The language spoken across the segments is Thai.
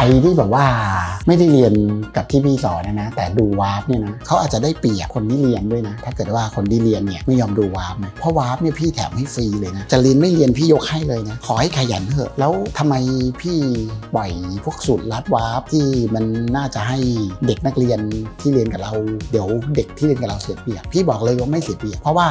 รที่แบบว่า ไม่ได้เรียนกับที่พี่สอนนะนะแต่ดู warp เนี่ยนะเขาอาจจะได้เปรียบคนที่เรียนด้วยนะ ถ้าเกิดว่าคนที่เรียนเนี่ยไม่ยอมดู warp นะเพราะ warp เนี่ยพี่แถมให้ฟรีเลยนะจะเรียนไม่เรียนพี่ยกให้เลยนะขอให้ขยันเถอะแล้วทำไมพี่ปล่อยพวกสูตรลัด warp ที่มันน่าจะให้เด็กนักเรียนที่เรียนกับเรา เดี๋ยวเด็กที่เรียนกับเราเสียเปรียบพี่บอกเลยว่าไม่เสียเปรียบเพราะว่า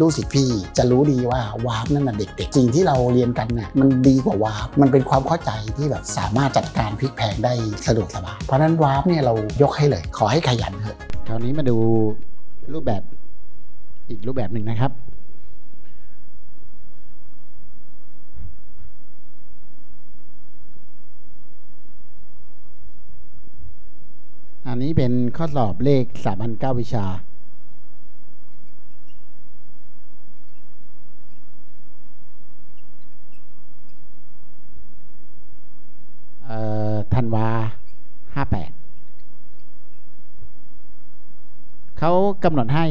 ลูกศิษย์พี่จะรู้ดีว่า warp นั่นน่ะเด็กๆสิ่งที่เราเรียนกันน่ะมันดีกว่า warp มันเป็นความเข้าใจที่แบบสามารถจัดการพลิกแพงได้สะดวกสบายเพราะนั้นวาร์ปเนี่ยเรายกให้เลย ขอให้ขยันเถอะคราวนี้มาดูรูปแบบอีกรูปแบบหนึ่งนะครับ อันนี้เป็นข้อสอบเลข 3,009 วิชาธันวา 58 เขากำหนดให้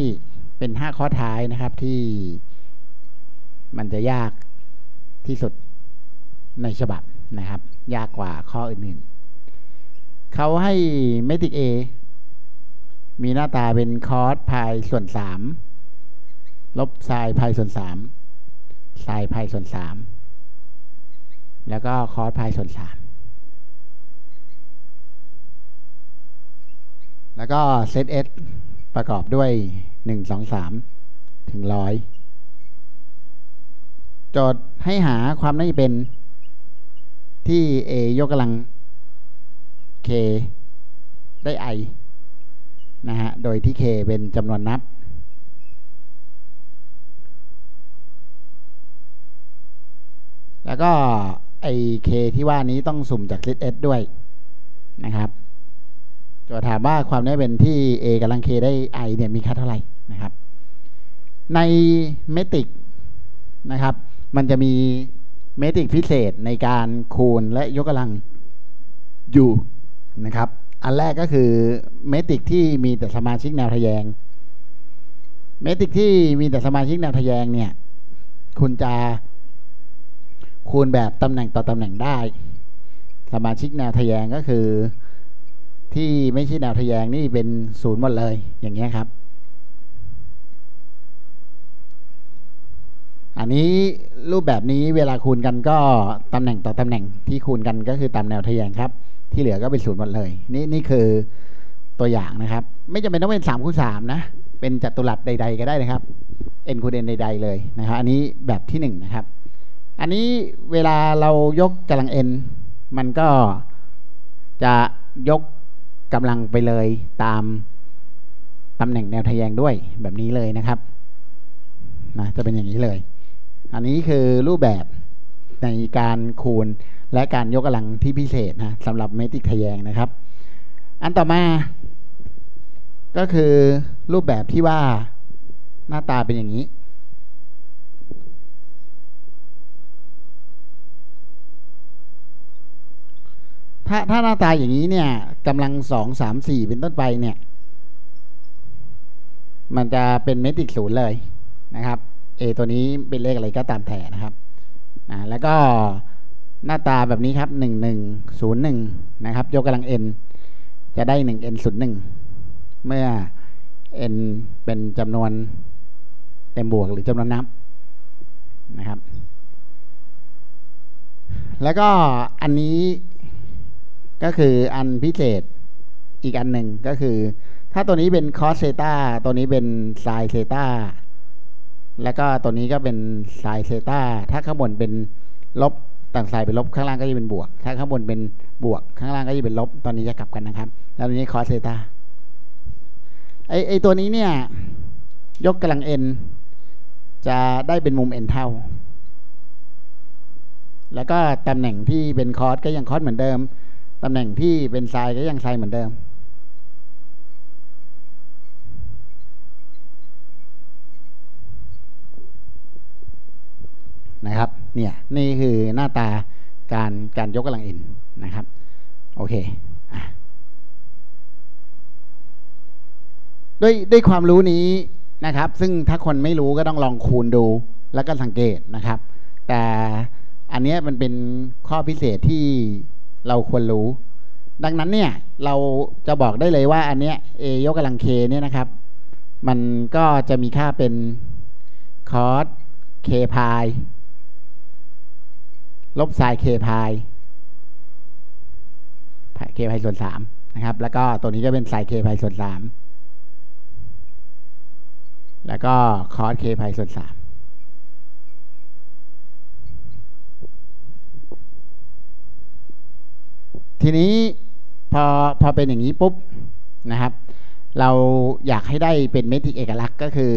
เป็น 5 ข้อท้ายนะครับที่มันจะยากที่สุดในฉบับนะครับ ยากกว่าข้ออื่นๆ เขาให้เมติก A มีหน้าตาเป็นคอสพายส่วน 3 ลบไซพายส่วน 3 ไซพายส่วน 3 แล้วก็คอสพายส่วน 3 แล้วก็เซต S ประกอบด้วยหนึ่งสองสามถึงร้อยโจทย์ให้หาความน่าจะเป็นที่ A ยกกำลัง K ได้ I นะฮะ โดยที่ K เป็นจำนวนนับ แล้วก็ไอ K ที่ว่านี้ต้องสุ่มจากเซต S ด้วยนะครับ จะถามว่าความได้เป็นที่ a กำลัง k ได้ i เนี่ยมีค่าเท่าไหร่นะครับ ในเมตริกนะครับ มันจะมีเมตริกพิเศษในการคูณและยกกำลังอยู่นะครับ อันแรกก็คือเมตริกที่มีแต่สมาชิกแนวทะแยง เมตริกที่มีแต่สมาชิกแนวทะแยงเนี่ย คุณจะคูณแบบตำแหน่งต่อตำแหน่งได้ สมาชิกแนวทะแยงก็คือ ที่ไม่ใช่แนวทะแยงนี่เป็นศูนย์หมดเลย อย่างเงี้ยครับ อันนี้รูปแบบนี้เวลาคูณกันก็ตำแหน่งต่อตำแหน่งที่คูณกันก็คือตามแนวทะแยงครับ ที่เหลือก็เป็นศูนย์หมดเลย นี่นี่คือตัวอย่างนะครับ ไม่จำเป็นต้องเป็นสามคูณสามนะ เป็นจัตุรัสใด ๆ ก็ได้นะครับ n คูณ n ใด ๆ เลยนะครับ อันนี้แบบที่หนึ่งนะครับ อันนี้เวลาเรายกกำลัง n มันก็จะยก กำลังไปเลยตามตำแหน่งแนวทะแยงด้วยแบบนี้เลยนะครับนะจะเป็นอย่างนี้เลย อันนี้คือรูปแบบในการคูณและการยกกำลังที่พิเศษนะสำหรับเมตริกทะแยงนะครับ อันต่อมา ก็คือรูปแบบที่ว่าหน้าตาเป็นอย่างนี้ ถ้าถ้าหน้าตาอย่างนี้เนี่ยกำลังสองสามสี่เป็นต้นไปเนี่ย มันจะเป็นเมตริกศูนย์เลยนะครับ A ตัวนี้เป็นเลขอะไรก็ตามแถนะครับนะแล้วก็หน้าตาแบบนี้ครับหนึ่งหนึ่งศูนย์หนึ่งนะครับ ยกกำลัง n จะได้หนึ่ง n ศูนย์หนึ่งเมื่อ n เป็นจำนวนเต็มบวกหรือจำนวนนับนะครับ แล้วก็อันนี้ ก็คืออันพิเศษอีกอันหนึ่งก็คือ ถ้าตัวนี้เป็น cos theta ตัวนี้เป็น sin theta แล้วก็ตัวนี้ก็เป็น sin theta ถ้าข้างบนเป็นลบต่าง sin เป็นลบข้างล่างก็จะเป็นบวก ถ้าข้างบนเป็นบวก ข้างล่างก็จะเป็นลบ ตอนนี้จะกลับกันนะครับ แล้วตัวนี้ cos theta ไอ้ไอ้ตัวนี้เนี่ย ยกกำลัง n จะได้เป็นมุม n เท่า แล้วก็ตำแหน่งที่เป็น cos ก็ยัง cos เหมือนเดิม ตำแหน่งที่เป็นไซก็ยังไซเหมือนเดิม นะครับ เนี่ยนี่คือหน้าตาการการยกกำลังอินนะครับ โอเคอด้วยด้วยความรู้นี้นะครับ ซึ่งถ้าคนไม่รู้ก็ต้องลองคูณดูแล้วก็สังเกตนะครับ แต่อันนี้มันเป็นข้อพิเศษที่ เราควรรู้ ดังนั้นเนี่ยเราจะบอกได้เลยว่าอันเนี้ย a ยกกำลัง k เนี่ยนะครับ มันก็จะมีค่าเป็น cos k พายลบ sin k พาย k พายส่วนสามนะครับ แล้วก็ตัวนี้ก็เป็น sin k พายส่วนสามแล้วก็ cos k พายส่วนสาม ทีนี้พอพอเป็นอย่างนี้ปุ๊บนะครับ เราอยากให้ได้เป็นเมตริกเอกลักษณ์ก็คือ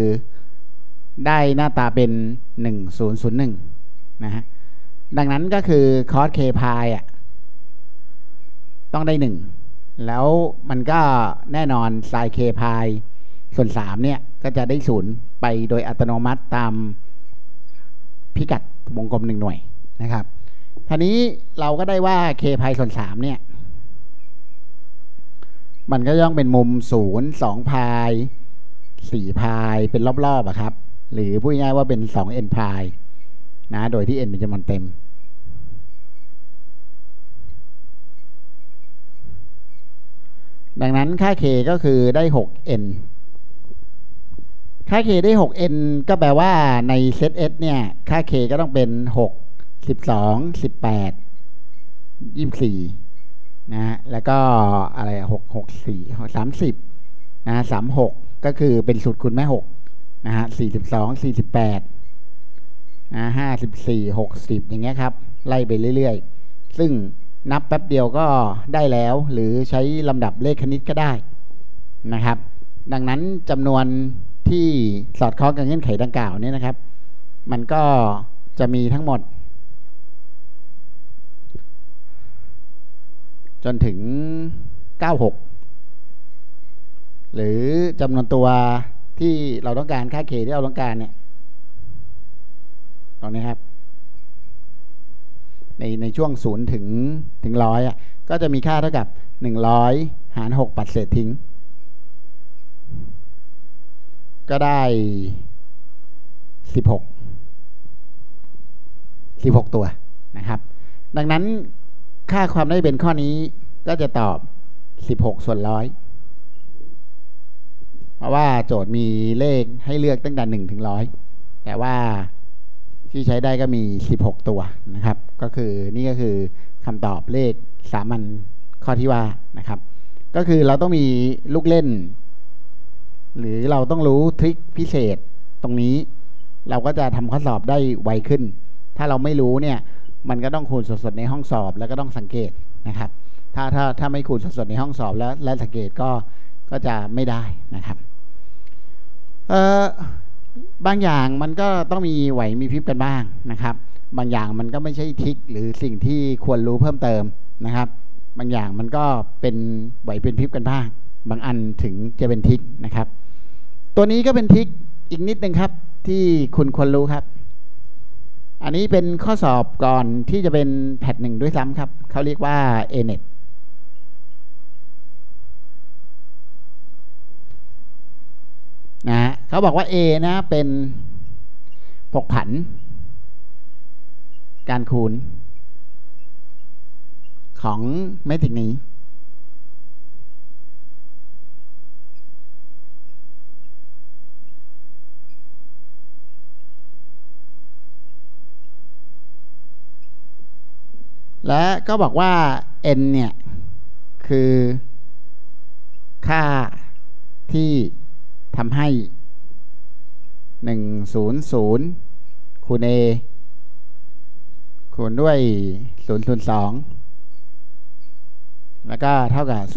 ได้หน้าตาเป็น 1001นะฮะดังนั้นก็คือ cos k พายอะต้องได้1แล้วมันก็แน่นอน sin k พายส่วน3เนี่ย ก็จะได้ศูนย์ไปโดยอัตโนมัติตามพิกัดวงกลมหนึ่งหน่วยนะครับ ทีนี้เราก็ได้ว่า k พายส่วน3เนี่ย มันก็ย่องเป็นมุมศูนย์สองพายสี่พายเป็นรอบๆอะครับ หรือพูดง่ายว่าเป็นสองเอ็นพายนะ โดยที่ n เป็นจำนวนเต็มดังนั้นค่า k ก็คือได้ 6n ค่า k ได้ 6n ก็แปลว่าในเซต s เนี่ย ค่า k ก็ต้องเป็น 6 12 18 24นะฮะแล้วก็อะไรหกหกสี่สามสิบนะสามหกก็คือเป็นสูตรคูณแม่หกนะฮะสี่สิบสองสี่สิบแปดนะห้าสิบสี่หกสิบอย่างเงี้ยครับ ไล่ไปเรื่อยๆ ซึ่งนับแป๊บเดียวก็ได้แล้ว หรือใช้ลำดับเลขคณิตก็ได้นะครับ ดังนั้นจำนวนที่สอดคล้องกับเงื่อนไขดังกล่าวเนี่ยนะครับ มันก็จะมีทั้งหมด จนถึง 96 หรือจำนวนตัวที่เราต้องการค่าเคที่เราต้องการเนี่ยตรงนี้ครับ ในในช่วงศูนย์ถึงถึงร้อยอะก็จะมีค่าเท่ากับ 100 หาร 6 ปัดเศษทิ้ง ก็ได้ 16 16 ตัวนะครับ ดังนั้น ค่าความได้เป็นข้อนี้ก็จะตอบ 16 ส่วนร้อยเพราะว่าโจทย์มีเลขให้เลือกตั้งแต่1ถึงร้อยแต่ว่าที่ใช้ได้ก็มี 16 ตัวนะครับ ก็คือนี่ก็คือคำตอบเลขสามัญข้อที่ว่านะครับ ก็คือเราต้องมีลูกเล่น หรือเราต้องรู้ทริคพิเศษตรงนี้ เราก็จะทำข้อสอบได้ไวขึ้น ถ้าเราไม่รู้เนี่ย มันก็ต้องคูณสดๆในห้องสอบ แล้วก็ต้องสังเกตนะครับ ถ้าถ้าถ้าไม่คูณสดๆในห้องสอบแล้วและสังเกตก็ก็จะไม่ได้นะครับเอ่อบางอย่างมันก็ต้องมีไหวมีพริบกันบ้างนะครับ บางอย่างมันก็ไม่ใช่ทิกหรือสิ่งที่ควรรู้เพิ่มเติมนะครับ บางอย่างมันก็เป็นไหวเป็นพริบกันบ้าง บางอันถึงจะเป็นทิกนะครับ ตัวนี้ก็เป็นทิกอีกนิดนึงครับที่คุณควรรู้ครับ อันนี้เป็นข้อสอบก่อนที่จะเป็นแพทหนึ่งด้วยซ้ำครับ เขาเรียกว่า a n e t นะฮะเขาบอกว่า A นะเป็นผกผัน การคูณ ของเมตริกนี้ และก็บอกว่า n เนี่ย คือค่าที่ทำให้ 100 คูณ a คูณด้วย 002 แล้วก็เท่ากับ 002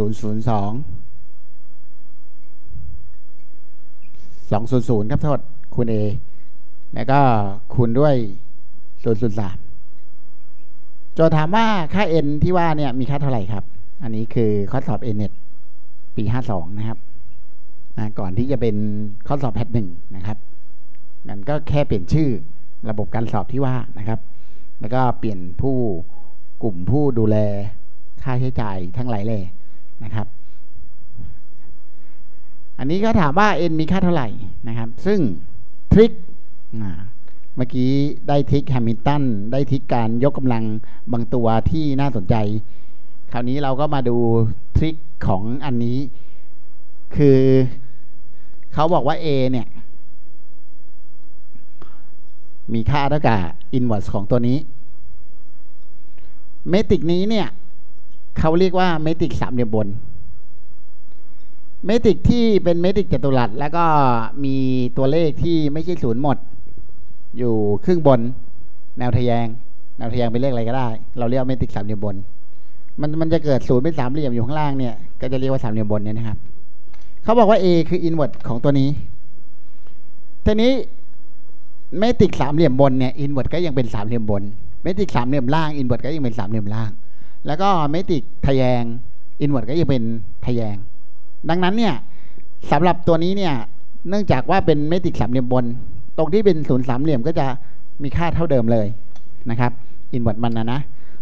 200 ครับโทษคูณ a แล้วก็คูณด้วย 003 จทย์ถามว่าค่า n ที่ว่าเนี่ยมีค่าเท่าไหร่ครับ อันนี้คือข้อสอบ n net ปีห้าสองนะครับนะก่อนที่จะเป็นข้อสอบแพทหนึ่งนะครับนั่นก็แค่เปลี่ยนชื่อระบบการสอบที่ว่านะครับ แล้วก็เปลี่ยนผู้กลุ่มผู้ดูแลค่าใช้จ่ายทั้งหลายเลยนะครับ อันนี้ก็ถามว่า n มีค่าเท่าไหร่นะครับ ซึ่งทริค เมื่อกี้ได้ทิคแฮมิลตันได้ทิคการยกกำลังบางตัวที่น่าสนใจ คราวนี้เราก็มาดูทริคของอันนี้ คือเขาบอกว่า A เนี่ย มีค่าเท่ากับ inverse ของตัวนี้ เมตริกนี้เนี่ยเขาเรียกว่าเมตริกสามเหลี่ยมบน เมตริกที่เป็นเมตริกจัตุรัส แล้วก็มีตัวเลขที่ไม่ใช่ศูนย์หมด อยู่ครึ่งบน แนวทะแยง แนวทะแยงเป็นเลขอะไรก็ได้ เราเรียกว่าเมตริกสามเหลี่ยมบน มันมันจะเกิดศูนย์เป็นสามเหลี่ยมอยู่ข้างล่างเนี่ยก็จะเรียกว่าสามเหลี่ยมบนเนี่ยนะครับเขาบอกว่า A คือ inverse ของตัวนี้ทีนี้เมตริกสามเหลี่ยมบนเนี่ย inverse ก็ยังเป็นสามเหลี่ยมบนเมตริกสามเหลี่ยมล่าง inverse ก็ยังเป็นสามเหลี่ยมล่าง แล้วก็เมตริกทะแยง inverse ก็ยังเป็นทะแยง ดังนั้นเนี่ยสำหรับตัวนี้เนี่ยเนื่องจากว่าเป็นเมตริกสามเหลี่ยมบน ตรงที่เป็นศูนย์สามเหลี่ยมก็จะมีค่าเท่าเดิมเลยนะครับ inverse มันนะนะ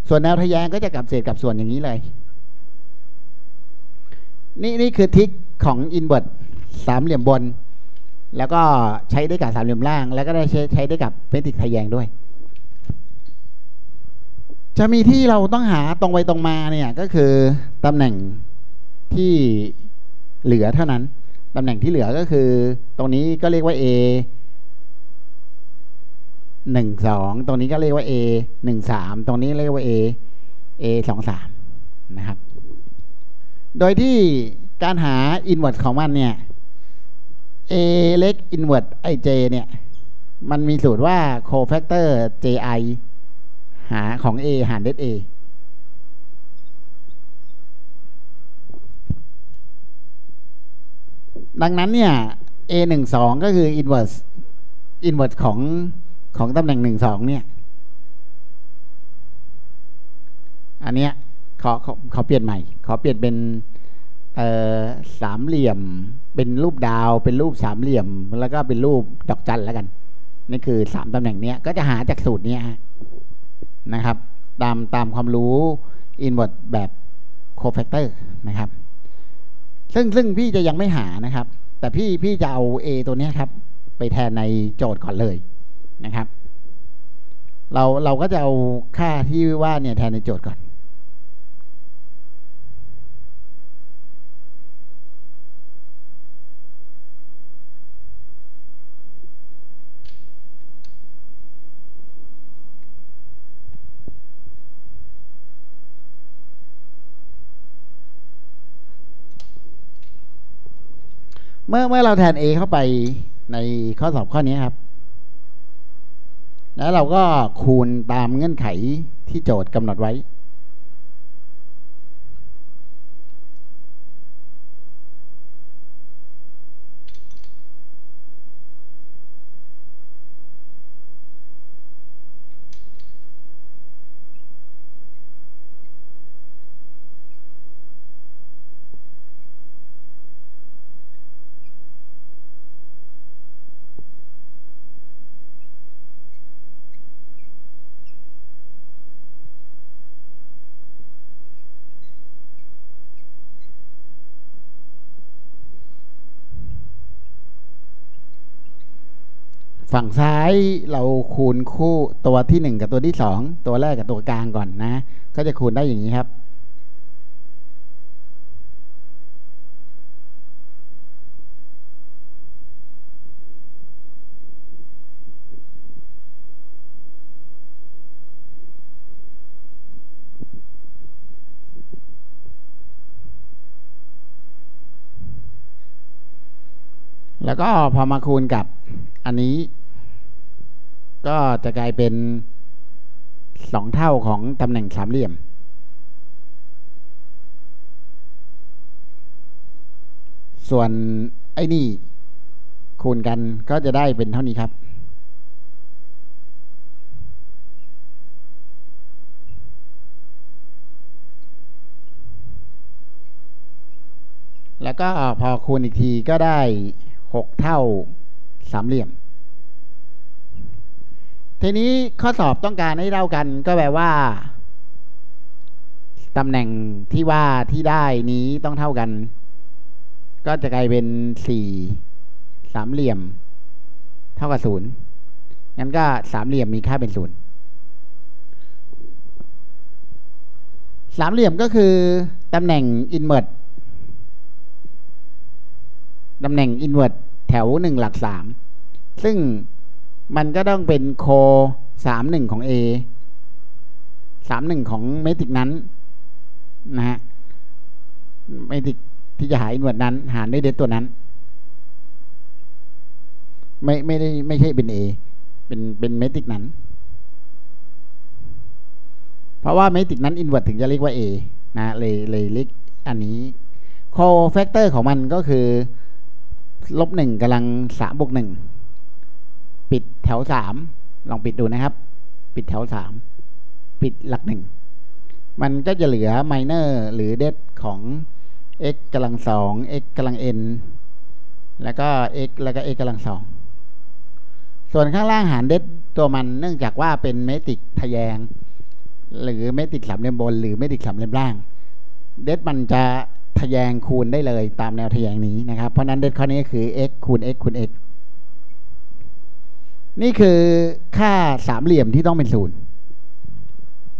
ส่วนแนวทะแยงก็จะกลับเศษกับส่วนอย่างนี้เลย นี่นี่คือทิกของ invert สามเหลี่ยมบน แล้วก็ใช้ได้กับสามเหลี่ยมล่าง แล้วก็ได้ใช้ใช้ได้กับเมตริกทะแยงด้วย จะมีที่เราต้องหาตรงไปตรงมาเนี่ยก็คือตำแหน่งที่เหลือเท่านั้น ตำแหน่งที่เหลือก็คือ ตรงนี้ก็เรียกว่า A หนึ่งสองตรงนี้ก็เรียกว่า A หนึ่งสามตรงนี้เรียกว่า A A สองสามนะครับ โดยที่การหา inverse ของมันเนี่ย A เล็ก inverse i j เนี่ย มันมีสูตรว่า cofactor ji หาของ A หารเด A ดังนั้นเนี่ย A หนึ่งสองก็คือ inverse inverse ของ ของตำแหน่งหนึ่งสองเนี่ย อันเนี้ยขอขอขอเปลี่ยนใหม่ ขอเปลี่ยนเป็นสามเหลี่ยม เป็นรูปดาว เป็นรูปสามเหลี่ยม แล้วก็เป็นรูปดอกจันแล้วกัน นี่คือสามตำแหน่งเนี้ย ก็จะหาจากสูตรเนี้ยนะครับ ตามตามความรู้ inverse แบบ cofactor นะครับ ซึ่งซึ่งพี่จะยังไม่หานะครับ แต่พี่พี่จะเอา A ตัวเนี้ยครับ ไปแทนในโจทย์ก่อนเลย นะครับ เราเราก็จะเอาค่าที่ว่าเนี่ยแทนในโจทย์ก่อน เมื่อเมื่อเราแทน A เข้าไปในข้อสอบข้อนี้ครับ แล้วเราก็คูณตามเงื่อนไขที่โจทย์กำหนดไว้ ฝั่ง ซ้ายเราคูณคู่ตัวที่หนึ่งกับตัวที่สองตัวแรกกับตัวกลางก่อนนะ ก็จะคูณได้อย่างนี้ครับ แล้วก็พอมาคูณกับอันนี้ ก็จะกลายเป็นสองเท่าของตำแหน่งสามเหลี่ยม ส่วนไอ้นี่คูณกันก็จะได้เป็นเท่านี้ครับ แล้วก็พอคูณอีกทีก็ได้หกเท่าสามเหลี่ยม ทีนี้ข้อสอบต้องการให้เท่ากันก็แปลว่าตำแหน่งที่ว่าที่ได้นี้ต้องเท่ากัน ก็จะกลายเป็นสี่สามเหลี่ยม เท่ากับศูนย์งั้นก็สามเหลี่ยมมีค่าเป็นศูนย์สามเหลี่ยมก็คือตำแหน่ง inverse ตำแหน่ง inverse แถวหนึ่งหลักสามซึ่ง มันก็ต้องเป็นโคสามหนึ่งของ A สามหนึ่งของเมทริกซ์นั้นนะฮะเมทริกซ์ที่จะหา inverse นั้น หารด้วย det ตัวนั้น ไม่ไม่ได้ไม่ใช่เป็น A เป็นเป็นเมทริกซ์นั้น เพราะว่าเมทริกซ์นั้น inverse ถึงจะเรียกว่า A นะเลยเลยเรียกอันนี้ cofactor ของมันก็คือลบหนึ่งกำลังสามบวกหนึ่ง ปิดแถวสามลองปิดดูนะครับ ปิดแถวสามปิดหลักหนึ่งมันก็จะเหลือ minor หรือ det ของ x กำลังสอง x กำลัง n แล้วก็ x แล้วก็ x กำลังสองส่วนข้างล่างหารเดตตัวมันเนื่องจากว่าเป็นเมตริกทะแยง หรือเมตริกสามเหลี่ยมบน หรือเมตริกสามเหลี่ยมล่าง เดตมันจะทะแยงคูณได้เลยตามแนวทะแยงนี้นะครับ เพราะนั้นเดตข้อนี้คือ x คูณ x คูณ x นี่คือค่าสามเหลี่ยมที่ต้องเป็นศูนย์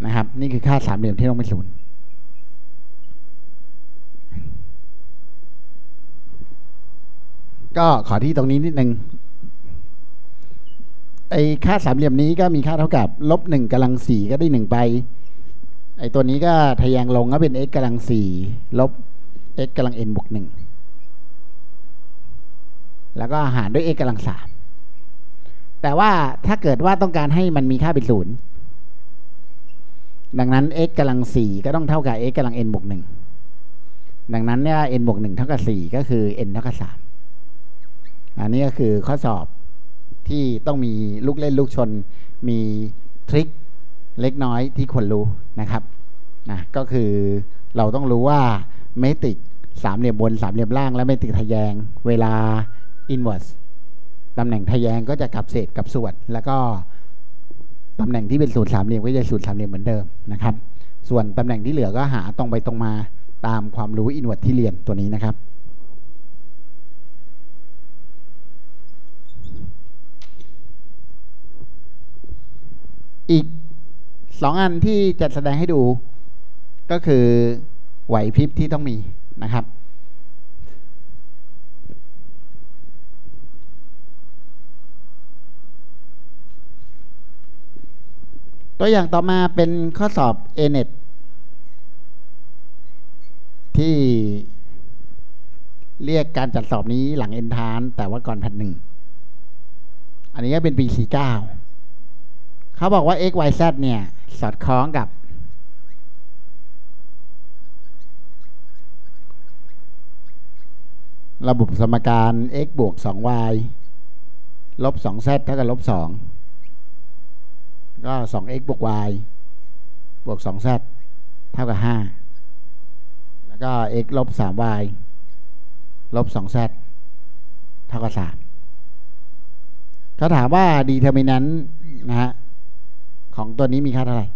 นะครับ นี่คือค่าสามเหลี่ยมที่ต้องเป็นศูนย์ก็ขอที่ตรงนี้นิดนึงไอค่าสามเหลี่ยมนี้ก็มีค่าเท่ากับลบหนึ่งกำลังสี่ก็ได้หนึ่งไป ไอตัวนี้ก็ทะแยงลงก็เป็น x กำลังสี่ลบ x กำลัง n บวกหนึ่งแล้วก็หารด้วย x กำลังสาม แต่ว่าถ้าเกิดว่าต้องการให้มันมีค่าเป็นศูนย์ดังนั้น x กำลังสี่ก็ต้องเท่ากับ x กำลัง n บวกหนึ่งดังนั้นเนี่ย n บวกหนึ่งเท่ากับสี่ก็คือ n เท่ากับสามอันนี้ก็คือข้อสอบที่ต้องมีลูกเล่นลูกชน มีทริคเล็กน้อยที่ควรรู้นะครับนะก็คือเราต้องรู้ว่าเมตริกสามเหลี่ยมบนสามเหลี่ยมล่าง และเมตริกทะแยง เวลา inverse ตำแหน่งทะแยงก็จะกลับเศษกับส่วน แล้วก็ตำแหน่งที่เป็นสูตรสามเหลี่ยมก็จะสูตรสามเหลี่ยมเหมือนเดิมนะครับ ส่วนตำแหน่งที่เหลือก็หาตรงไปตรงมาตามความรู้อินเวอร์ที่เรียนตัวนี้นะครับอีกสองอันที่จะแสดงให้ดูก็คือไหวพริบที่ต้องมีนะครับ ตัวอย่างต่อมาเป็นข้อสอบ a n e t ที่เรียกการจัดสอบนี้หลังเอนทานแต่ว่าก่อนแผ่นหนึ่ง อันนี้ก็เป็นปี49เขาบอกว่า x y z เนี่ย สอดคล้องกับ ระบบสมการ x บวก 2y ลบ 2z เท่ากับลบ 2 ก็ 2x บวก y บวก 2z เท่ากับ5แล้วก็ x ลบ 3y ลบ 2z เท่ากับ3เขาถามว่า determinant นะฮะของตัวนี้มีค่าเท่าไหร่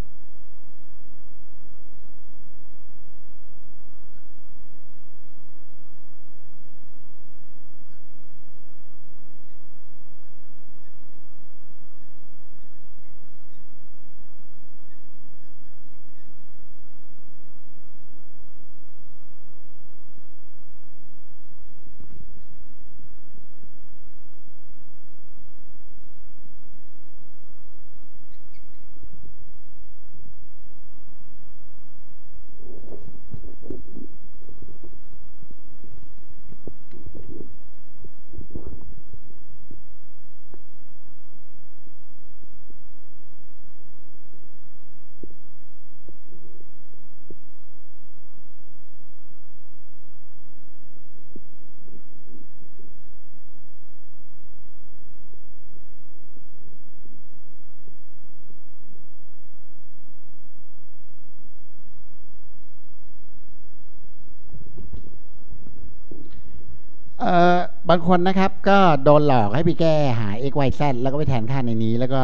เอ่อ บางคนนะครับ ก็โดนหลอกให้ไปแก้หา x y z แล้วก็ไปแทนค่าในนี้ แล้วก็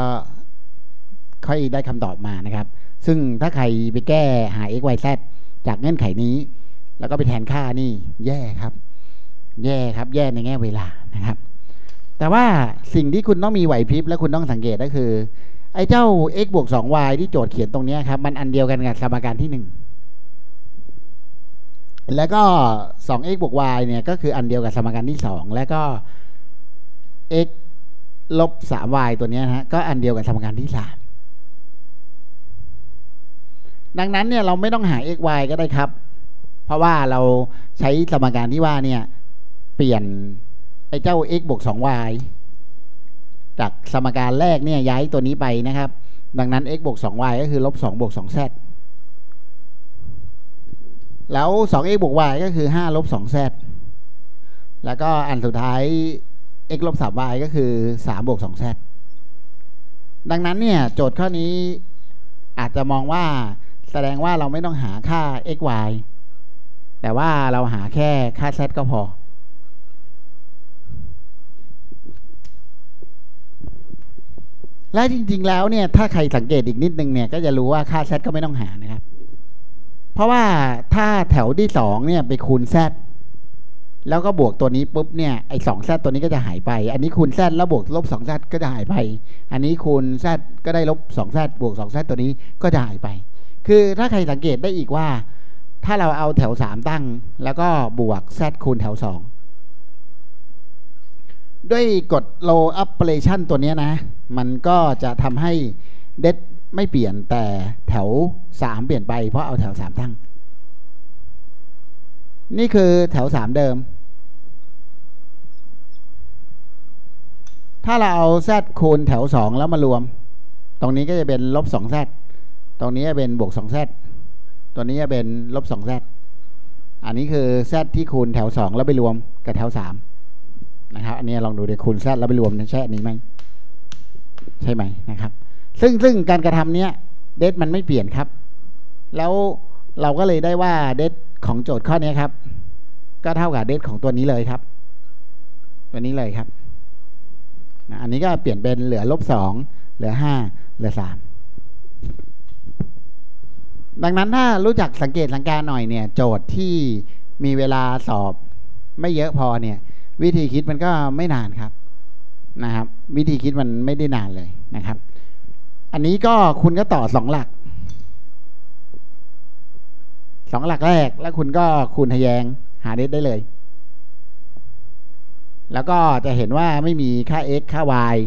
ค่อยได้คำตอบมานะครับ ซึ่งถ้าใครไปแก้หา x y z จากเงื่อนไขนี้ แล้วก็ไปแทนค่านี่ แย่ครับ แย่ครับ แย่ในแง่เวลานะครับ แต่ว่าสิ่งที่คุณต้องมีไหวพริบ และคุณต้องสังเกตก็คือ ไอ้เจ้า x บวก 2y ที่โจทย์เขียนตรงนี้ครับ มันอันเดียวกันกับสมการที่หนึ่ง แล้วก็ 2x บวก y เนี่ยก็คืออันเดียวกับสมการที่ 2 แล้วก็ x ลบ 3y ตัวนี้นะฮะก็อันเดียวกับสมการที่ 3 ดังนั้นเนี่ยเราไม่ต้องหา x y ก็ได้ครับ เพราะว่าเราใช้สมการที่ว่าเนี่ยเปลี่ยนไอ้เจ้า x บวก 2y จากสมการแรกเนี่ยย้ายตัวนี้ไปนะครับ ดังนั้น x บวก 2y ก็คือลบ2บวก 2z แล้ว 2x บวก y ก็คือ 5 ลบ 2z แล้วก็อันสุดท้าย x ลบ 3y ก็คือ 3 บวก 2z ดังนั้นเนี่ย โจทย์ข้อนี้อาจจะมองว่าแสดงว่าเราไม่ต้องหาค่า x y แต่ว่าเราหาแค่ค่า z ก็พอ และจริง ๆ แล้วเนี่ย ถ้าใครสังเกตอีกนิดนึงเนี่ย ก็จะรู้ว่าค่า z ก็ไม่ต้องหานะครับ เพราะว่าถ้าแถวที่สองเนี่ยไปคูณ z แล้วก็บวกตัวนี้ปุ๊บเนี่ยไอ้สองแซดตัวนี้ก็จะหายไป อันนี้คูณแซดแล้วบวกลบสองแซดก็จะหายไป อันนี้คูณแซดก็ได้ลบสองแซดบวกสองแซดตัวนี้ก็จะหายไป คือถ้าใครสังเกตได้อีกว่า ถ้าเราเอาแถวสามตั้ง แล้วก็บวกแซดคูณแถวสองด้วยกฎ low operation ตัวนี้นะ มันก็จะทำให้เดด ไม่เปลี่ยนแต่แถวสามเปลี่ยนไปเพราะเอาแถวสามตั้ง นี่คือแถวสามเดิม ถ้าเราเอาแซดคูณแถวสองแล้วมารวม ตรงนี้ก็จะเป็นลบสองแซดตรงนี้จะเป็นบวกสองแซดตัวนี้จะเป็นลบสองแซดอันนี้คือแซดที่คูณแถวสองแล้วไปรวมกับแถวสามนะครับ อันนี้ลองดูเดิคูณแซดแล้วไปรวมใช่อันนี้ไหมใช่ไหมนะครับ ซึ่งซึ่งการกระทำเนี้ยเดทมันไม่เปลี่ยนครับ แล้วเราก็เลยได้ว่าเดทของโจทย์ข้อนี้ครับ ก็เท่ากับเดทของตัวนี้เลยครับ ตัวนี้เลยครับ อันนี้ก็เปลี่ยนเป็นเหลือลบสองเหลือห้าเหลือสามดังนั้นถ้ารู้จักสังเกตสังการหน่อยเนี่ย โจทย์ที่มีเวลาสอบไม่เยอะพอเนี่ย วิธีคิดมันก็ไม่นานครับนะครับ วิธีคิดมันไม่ได้นานเลยนะครับ อันนี้ก็คุณก็ต่อสองหลักสองหลักแรก แล้วคุณก็คูณทะแยงหาเดได้เลย แล้วก็จะเห็นว่าไม่มีค่า x ค่า y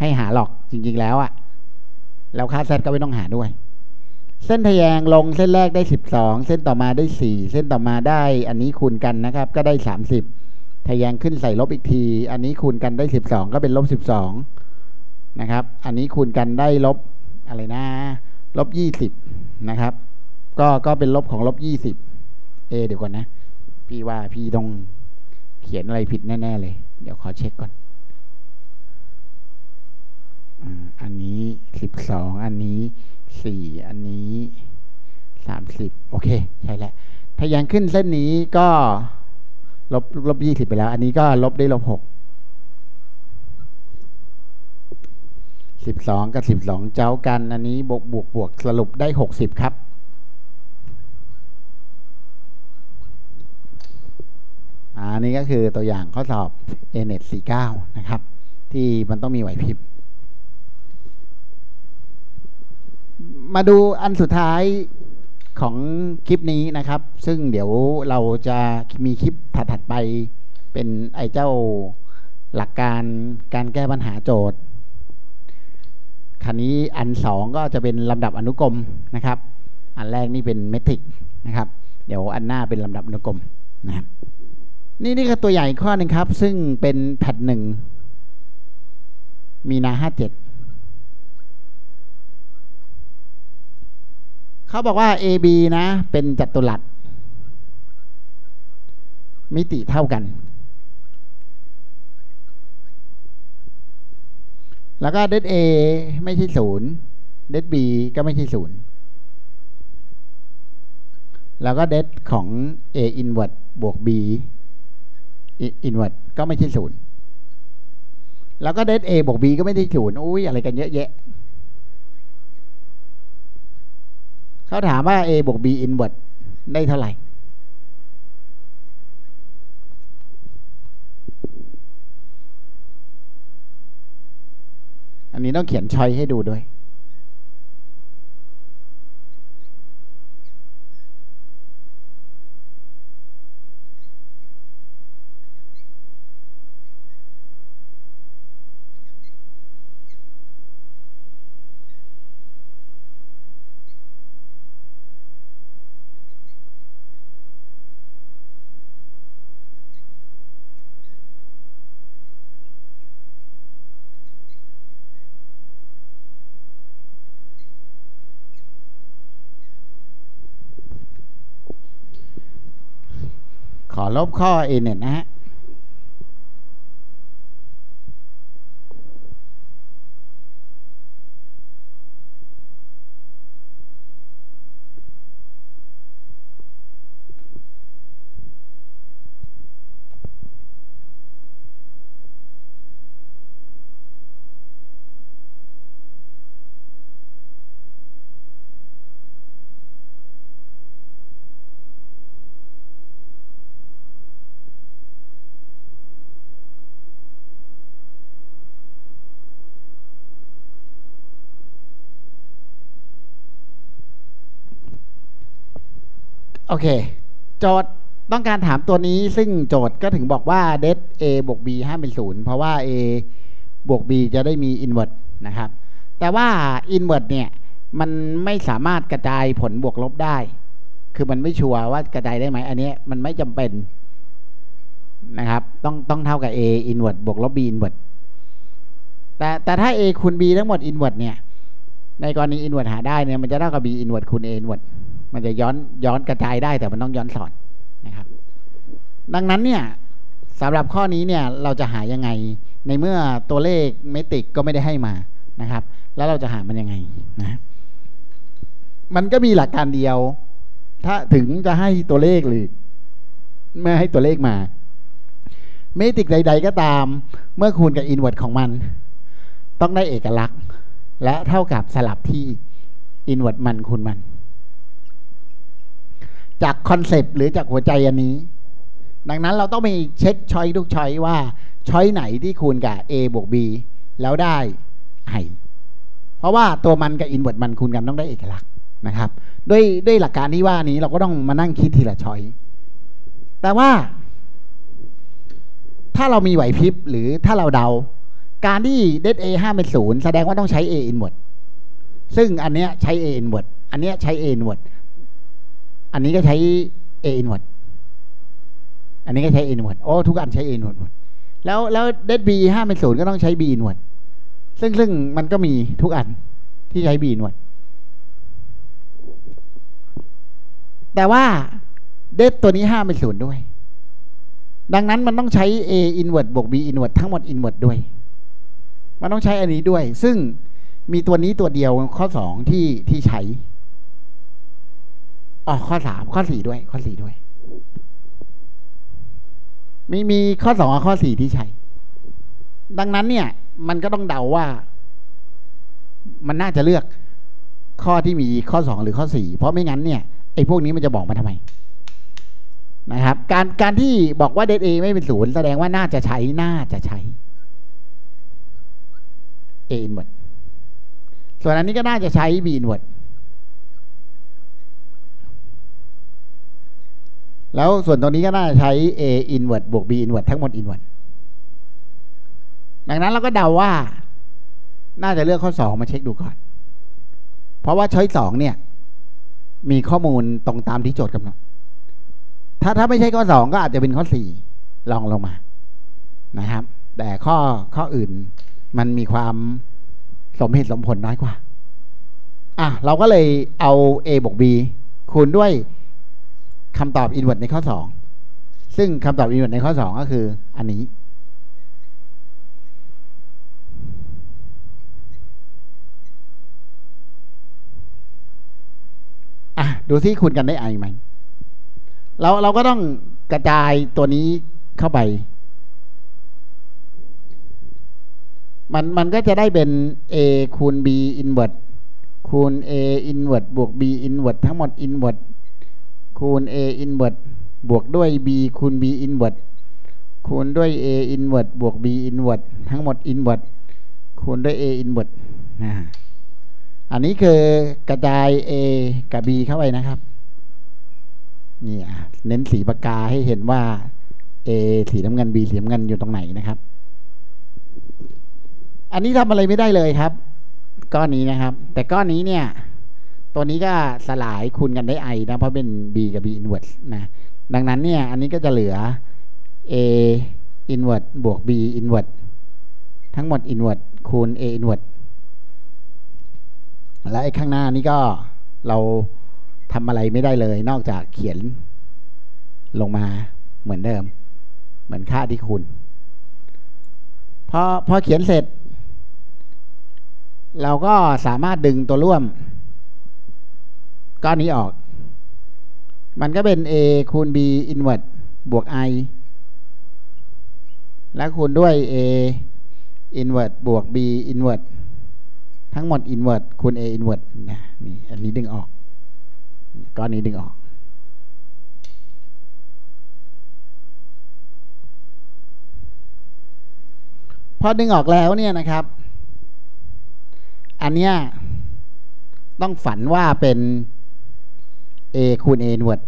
ให้หาหรอกจริง ๆ แล้วอะแล้วค่า z ก็ไม่ต้องหาด้วย เส้นทะแยงลงเส้นแรกได้สิบสองเส้นต่อมาได้สี่เส้นต่อมาได้ อันนี้คูณกันนะครับ ก็ได้สามสิบทะแยงขึ้นใส่ลบอีกที อันนี้คูณกันได้สิบสองก็เป็นลบสิบสอง นะครับ อันนี้คูณกันได้ลบอะไรนะลบยี่สิบนะครับ ก็ก็เป็นลบของลบยี่สิบเอเดี๋ยวก่อนนะ พี่ว่าพี่ต้องเขียนอะไรผิดแน่ ๆ เลย เดี๋ยวขอเช็คก่อนอันนี้สิบสองอันนี้สี่อันนี้สามสิบโอเค ใช่แล้วถ้ายังขึ้นเส้นนี้ก็ลบลบยี่สิบไปแล้ว อันนี้ก็ลบได้ลบหก สิบสองกับสิบสองเจ้ากัน อันนี้บวกบวกบวกสรุปได้หกสิบครับ อันนี้ก็คือตัวอย่างข้อสอบ a n e t 49 นะครับ ที่มันต้องมีไหวพริบ มาดูอันสุดท้ายของคลิปนี้นะครับ ซึ่งเดี๋ยวเราจะมีคลิปถัดๆไปเป็นไอ้เจ้าหลักการการแก้ปัญหาโจทย์ คันนี้อันสองก็จะเป็นลำดับอนุกรมนะครับ อันแรกนี่เป็นเมทริกนะครับ เดี๋ยวอันหน้าเป็นลำดับอนุกรมนะครับนี่นี่คือตัวใหญ่ข้อหนึ่งครับ ซึ่งเป็นแพทหนึ่งมีนาห้าเจ็ดเขาบอกว่า AB นะ เป็นจัตุรัสมิติเท่ากัน แล้วก็เดด A ไม่ใช่ศูนย์เดด B ก็ไม่ใช่ศูนย์แล้วก็เดดของ A inverse บวก B inverse ก็ไม่ใช่ศูนย์แล้วก็ det a บวก b ก็ไม่ได้ศูนย์อุ้ยอะไรกันเยอะแยะเขาถามว่า a บวก b อินเวอร์ได้เท่าไหร่ อั นนี้ต้องเขียน choice ให้ดูด้วย อ ขอลบข้อ a เน็ตนะฮะ โอเค โจทย์ต้องการถามตัวนี้ซึ่งโจทย์ก็ถึงบอกว่าเด a บวก b ห้ามเป็นศูนย์เพราะว่า a บวก b จะได้มี inverse นะครับ แต่ว่า inverse เนี่ย มันไม่สามารถกระจายผลบวกลบได้ คือมันไม่ชัวร์ว่ากระจายได้ไหม อันนี้มันไม่จำเป็นนะครับ ต้องต้องเท่ากับ a inverse บวกลบ b inverse แต่แต่ถ้า a คูณ b ทั้งหมด inverse เนี่ย ในกรณี inverse หาได้เนี่ย มันจะเท่ากับ b inverse คูณ a inverse มันจะย้อนย้อนกระจายได้แต่มันต้องย้อนสอนนะครับ ดังนั้นเนี่ยสำหรับข้อนี้เนี่ยเราจะหายังไงในเมื่อตัวเลขเมตริกก็ไม่ได้ให้มานะครับ แล้วเราจะหามันยังไงนะมันก็มีหลักการเดียว ถ้าถึงจะให้ตัวเลขหรือไม่ให้ตัวเลขมา เมตริกใด ๆ ก็ตาม เมื่อคูณกับ inverse ของมัน ต้องได้เอกลักษณ์ และเท่ากับสลับที่ inverse มันคูณมัน จาก concept หรือจากหัวใจอันนี้ ดังนั้นเราต้องไปเช็ค choice ทุก choice ว่า choice ไหนที่คูณกับ a บวก b แล้วได้ i เพราะว่าตัวมันกับ inverse มันคูณกันต้องได้เอกลักษณ์นะครับ ด้วยด้วยหลักการที่ว่านี้เราก็ต้องมานั่งคิดทีละ choiceแต่ว่า ถ้าเรามีไหวพริบหรือถ้าเราเดา การที่เด a ห้าเป็นศูนย์แสดงว่าต้องใช้ a inverse ซึ่งอันเนี้ยใช้ a inverse อันเนี้ยใช้ a inverse อันนี้ก็ใช้ a inverse อันนี้ก็ใช้ a inverse โอ้ทุกอันใช้ a inverse หมดแล้วแล้วเด b ห้าเป็นศูนย์ก็ต้องใช้ b inward ซึ่งซึ่งมันก็มีทุกอันที่ใช้ b inverse แต่ว่าเดตัวนี้ห้าเป็นศูนย์ด้วย ดังนั้นมันต้องใช้ a inward บวก b inward ทั้งหมด inward ด้วย มันต้องใช้อันนี้ด้วย ซึ่งมีตัวนี้ตัวเดียวข้อสองที่ที่ใช้ อ๋อข้อสามข้อสี่ด้วย ข้อสี่ด้วย มีมีข้อสองกับข้อสี่ที่ใช้ ดังนั้นเนี่ย มันก็ต้องเดาว่า มันน่าจะเลือกข้อที่มีข้อสองหรือข้อสี่เพราะไม่งั้นเนี่ยไอ้พวกนี้มันจะบอกมาทำไม นะครับ การการที่บอกว่าเดทเอไม่เป็นศูนย์แสดงว่าน่าจะใช้น่าจะใช้ A inward ส่วนอันนี้ก็น่าจะใช้ B inward แล้วส่วนตรงนี้ก็น่าจะใช้ a inward บวก b inward ทั้งหมด inward ดังนั้นเราก็เดาว่า น่าจะเลือกข้อสองมาเช็คดูก่อน เพราะว่า choice สองเนี่ย มีข้อมูลตรงตามที่โจทย์กำหนด ถ้าถ้าไม่ใช่ข้อสองก็อาจจะเป็นข้อสี่ลองลงมา นะครับ แต่ข้อข้ออื่นมันมีความสมเหตุสมผลน้อยกว่า อะ เราก็เลยเอา a บวก b คูณด้วย คำตอบ inverse ในข้อสองซึ่งคำตอบ inverse ในข้อสองก็คือ อันนี้ อะ ดูที่คูณกันได้ i ไหมเราเราก็ต้องกระจายตัวนี้เข้าไป มันมันก็จะได้เป็น a คูณ b inverse คูณ a inverse บวก b inverse ทั้งหมด inverse คูณ a inward บวกด้วย b คูณ b inward คูณด้วย a inward บวก b inward ทั้งหมด inward คูณด้วย a inward นะอันนี้คือกระจาย a กับ b เข้าไปนะครับนี่เน้นสีปากกาให้เห็นว่า a สีน้ำเงิน b สีน้ำเงินอยู่ตรงไหนนะครับ อันนี้ทำอะไรไม่ได้เลยครับ ก้อนนี้นะครับ แต่ก้อนนี้เนี่ย ตัวนี้ก็สลายคูณกันได้ i นะ เพราะเป็น b กับ b inverse นะ ดังนั้นเนี่ย อันนี้ก็จะเหลือ a inverse บวก b inverse ทั้งหมด inverse คูณ a inverse และไอ้ข้างหน้านี้ก็เราทำอะไรไม่ได้เลย นอกจากเขียนลงมาเหมือนเดิม เหมือนค่าที่คูณพอพอเขียนเสร็จ เราก็สามารถดึงตัวร่วม ก้อนนี้ออก มันก็เป็น a คูณ b inverse บวก i แล้วคูณด้วย a inverse บวก b inverse ทั้งหมด inverse คูณ a inverse นะนี่อันนี้ดึงออก ก้อนนี้ดึงออกพอดึงออกแล้วเนี่ยนะครับ อันเนี้ยต้องฝันว่าเป็น a คูณ a inverse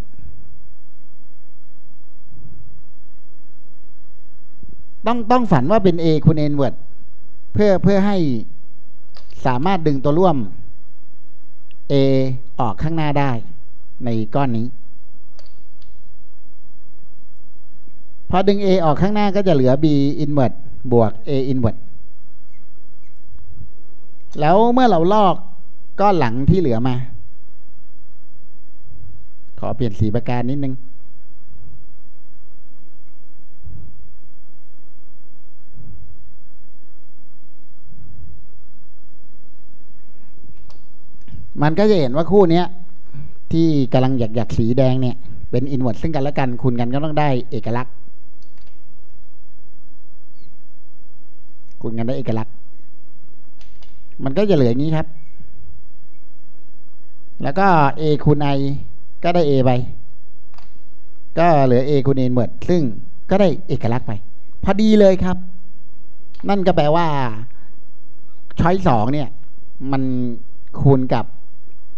ต้องต้องฝันว่าเป็น a คูณ a inverse เพื่อเพื่อให้สามารถดึงตัวร่วม a ออกข้างหน้าได้ ในก้อนนี้ พอดึง a ออกข้างหน้าก็จะเหลือ b inverse บวก a inverse แล้วเมื่อเราลอกก้อนหลังที่เหลือมา อเปลี่ยนสีประการนิดนึงมันก็จะเห็นว่าคู่เนี้ยที่กำลังหยักหยักสีแดงเนี่ย เป็นอินเวอร์ซึ่งกันและกันคูณกันก็ต้องได้เอกลักษณ์คูณกันได้เอกลักษณ์ มันก็จะเหลืออย่างนี้ครับ แล้วก็ a คูณ i ก็ได้ a ไป ก็เหลือ a คูณ a เหมือนซึ่งก็ได้เอกลักษณ์ไป พอดีเลยครับ นั่นก็แปลว่าchoice สองเนี่ย มันคูณกับ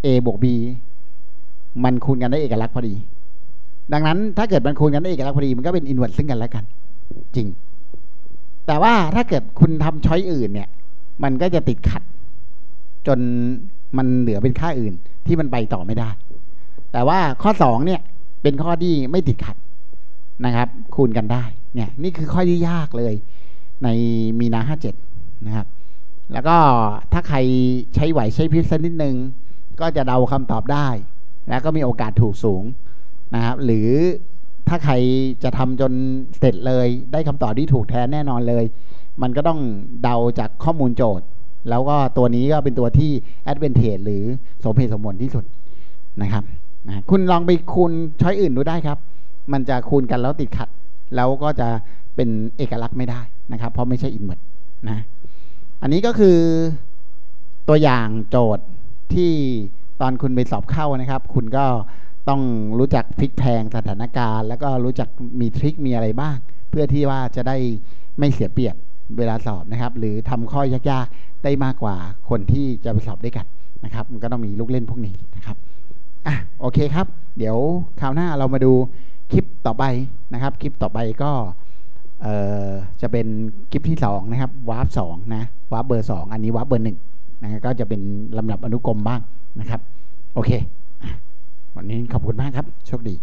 a บวก b มันคูณกันได้เอกลักษณ์พอดี ดังนั้นถ้าเกิดมันคูณกันได้เอกลักษณ์พอดี มันก็เป็น inverse ซึ่งกันและกัน จริง แต่ว่าถ้าเกิดคุณทำ choice อื่นเนี่ย มันก็จะติดขัด จนมันเหลือเป็นค่าอื่นที่มันไปต่อไม่ได้ แต่ว่าข้อสองเนี่ยเป็นข้อที่ไม่ติดขัดนะครับ คูณกันได้เนี่ยนี่คือข้อที่ยากเลยในมีนาห้าเจ็ดนะครับ แล้วก็ถ้าใครใช้ไหวใช้พริบสักนิดนึง ก็จะเดาคำตอบได้ แล้วก็มีโอกาสถูกสูงนะครับ หรือถ้าใครจะทำจนเสร็จเลย ได้คำตอบที่ถูกแท้แน่นอนเลย มันก็ต้องเดาจากข้อมูลโจทย์ แล้วก็ตัวนี้ก็เป็นตัวที่ advantage หรือสมเหตุสมผลที่สุดนะครับ นะคุณลองไปคูณช้อยอื่นดูได้ครับ มันจะคูณกันแล้วติดขัด แล้วก็จะเป็นเอกลักษณ์ไม่ได้นะครับ เพราะไม่ใช่อินเวอร์นะอันนี้ก็คือตัวอย่างโจทย์ที่ตอนคุณไปสอบเข้านะครับ คุณก็ต้องรู้จักพลิกแพงสถานการณ์ แล้วก็รู้จักมีทริคมีอะไรบ้าง เพื่อที่ว่าจะได้ไม่เสียเปรียบเวลาสอบนะครับ หรือทำข้อยากๆได้มากกว่าคนที่จะไปสอบด้วยกันนะครับ มันก็ต้องมีลูกเล่นพวกนี้นะครับ อะโอเคครับ เดี๋ยวคราวหน้าเรามาดูคลิปต่อไปนะครับ คลิปต่อไปก็จะเป็นคลิปที่2นะครับ warp สองนะ warp เบอร์ 2 อันนี้ warp เบอร์หนึ่งนะก็จะเป็นลำดับอนุกรมบ้างนะครับ โอเค วันนี้ขอบคุณมากครับ โชคดี